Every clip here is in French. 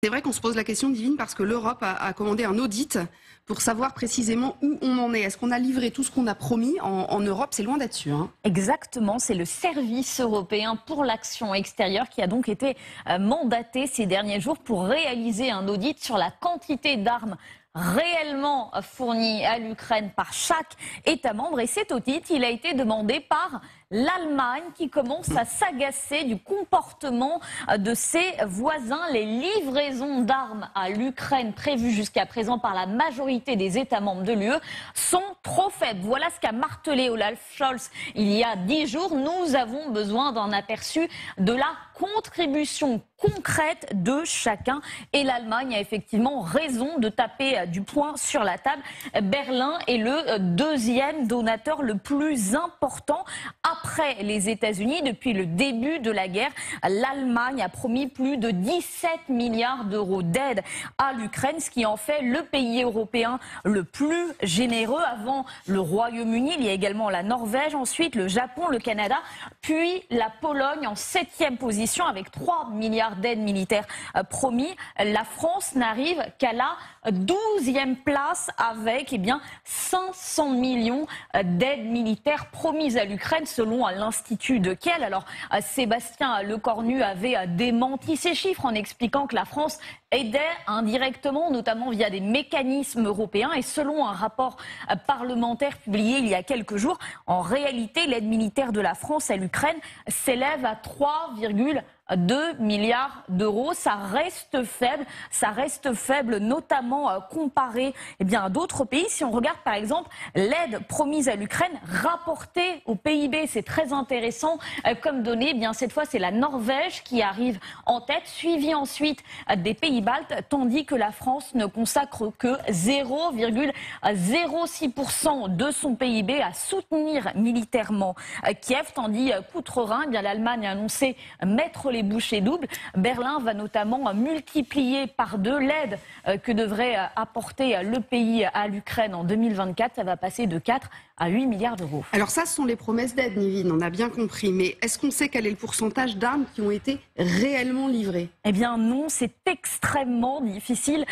C'est vrai qu'on se pose la question divine parce que l'Europe a, commandé un audit pour savoir précisément où on en est. Est-ce qu'on a livré tout ce qu'on a promis en, en Europe? C'est loin d'être sûr. Hein. Exactement, c'est le service européen pour l'action extérieure qui a donc été euh, mandaté ces derniers jours pour réaliser un audit sur la quantité d'armes réellement fournies à l'Ukraine par chaque État membre. Et cet audit, il a été demandé par l'Allemagne qui commence à s'agacer du comportement de ses voisins. Les livraisons d'armes à l'Ukraine prévues jusqu'à présent par la majorité des États membres de l'UE sont trop faibles. Voilà ce qu'a martelé Olaf Scholz il y a dix jours. Nous avons besoin d'un aperçu de la contribution concrète de chacun. Et l'Allemagne a effectivement raison de taper du poing sur la table. Berlin est le deuxième donateur le plus important après les États-Unis. Depuis le début de la guerre, l'Allemagne a promis plus de 17 milliards d'euros d'aide à l'Ukraine, ce qui en fait le pays européen le plus généreux. Avant le Royaume-Uni, il y a également la Norvège, ensuite le Japon, le Canada, puis la Pologne en septième position avec 3 milliards d'aides militaires euh, promis. La France n'arrive qu'à la 12e place avec eh bien, 500 millions euh, d'aides militaires promises à l'Ukraine euh, l'Institut de Kiel. Alors Sébastien Lecornu avait démenti ces chiffres en expliquant que la France aidait indirectement, notamment via des mécanismes européens. Et selon un rapport parlementaire publié il y a quelques jours, en réalité, l'aide militaire de la France à l'Ukraine s'élève à 3,1 2 milliards d'euros. Ça reste faible, ça reste faible notamment euh, comparé eh bien, à d'autres pays. Si on regarde par exemple l'aide promise à l'Ukraine rapportée au PIB, c'est très intéressant euh, comme données. Eh bien, cette fois, c'est la Norvège qui arrive en tête, suivie ensuite euh, des pays baltes, tandis que la France ne consacre que 0,06% de son PIB à soutenir militairement Kiev, tandis qu'outre-Rhin, eh l'Allemagne a annoncé mettre les les bouchées doubles. Berlin va notamment multiplier par deux l'aide euh, que devrait euh, apporter euh, le pays à l'Ukraine en 2024. Ça va passer de 4 à 8 milliards d'euros. Alors ça, ce sont les promesses d'aide, Nivine, on a bien compris. Mais est-ce qu'on sait quel est le pourcentage d'armes qui ont été réellement livrées? Eh bien non, c'est extrêmement difficile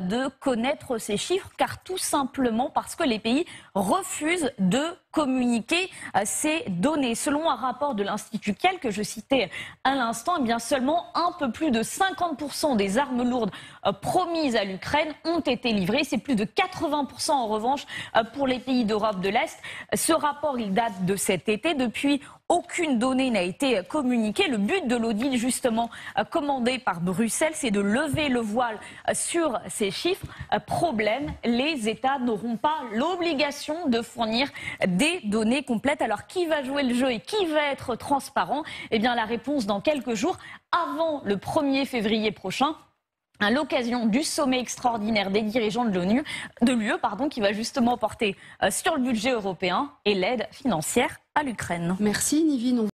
de connaître ces chiffres, car tout simplement parce que les pays refusent de communiquer ces données. Selon un rapport de l'Institut Kiel que je citais à l'instant, eh bien seulement un peu plus de 50% des armes lourdes euh, promises à l'Ukraine ont été livrées. C'est plus de 80% en revanche euh, pour les pays d'Europe de l'Est. Ce rapport, il date de cet été. Depuis, aucune donnée n'a été communiquée. Le but de l'audit, justement, euh, commandé par Bruxelles, c'est de lever le voile sur ces chiffres. Problème, les États n'auront pas l'obligation de fournir des données complètes. Alors, qui va jouer le jeu et qui va être transparent? Eh bien, la réponse dans quelques jours avant le 1er février prochain à l'occasion du sommet extraordinaire des dirigeants de l'ONU, l'UE, pardon, qui va justement porter euh, sur le budget européen et l'aide financière à l'Ukraine. Merci Nivine.